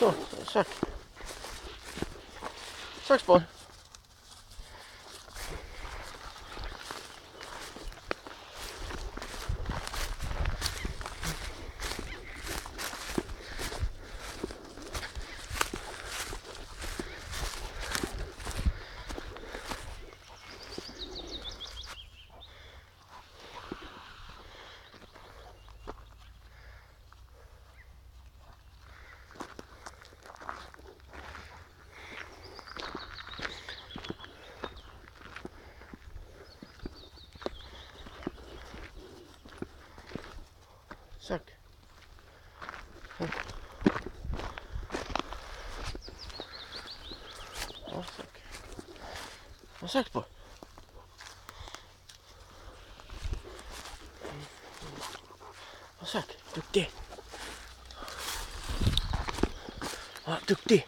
Så, så. Søgsbål. Søk. Ja, søk. Ja, søk på. Ja, søk. Duktig. Ja, duktig.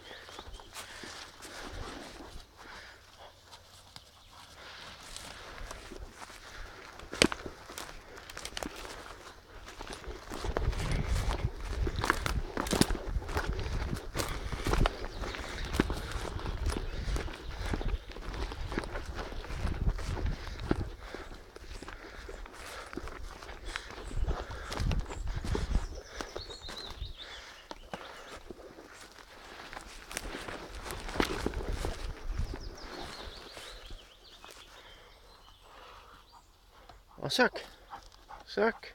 Og søk. Søk.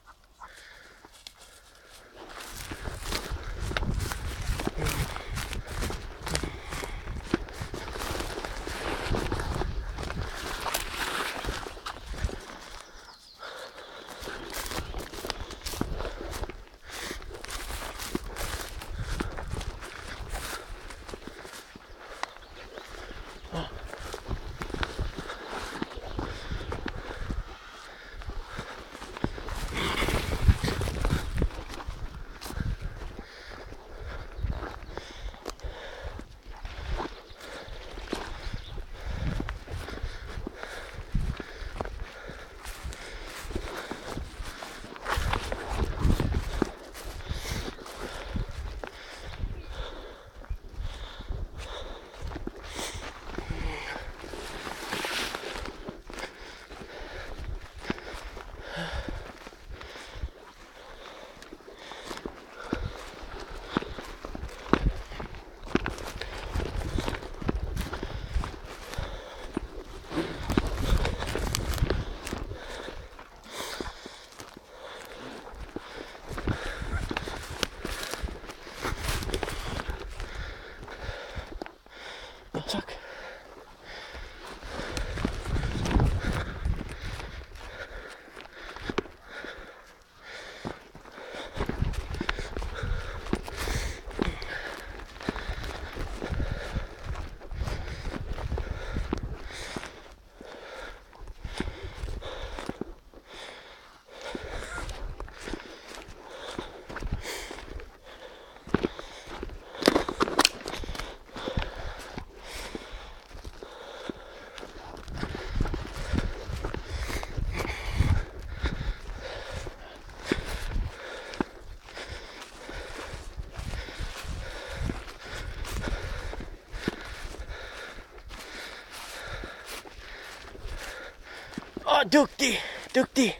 Å, duktig! Duktig!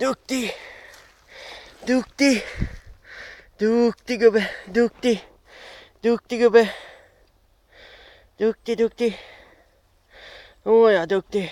Duktig! Duktig! Duktig gubbe! Duktig! Duktig gubbe! Duktig, duktig. Å ja, duktig.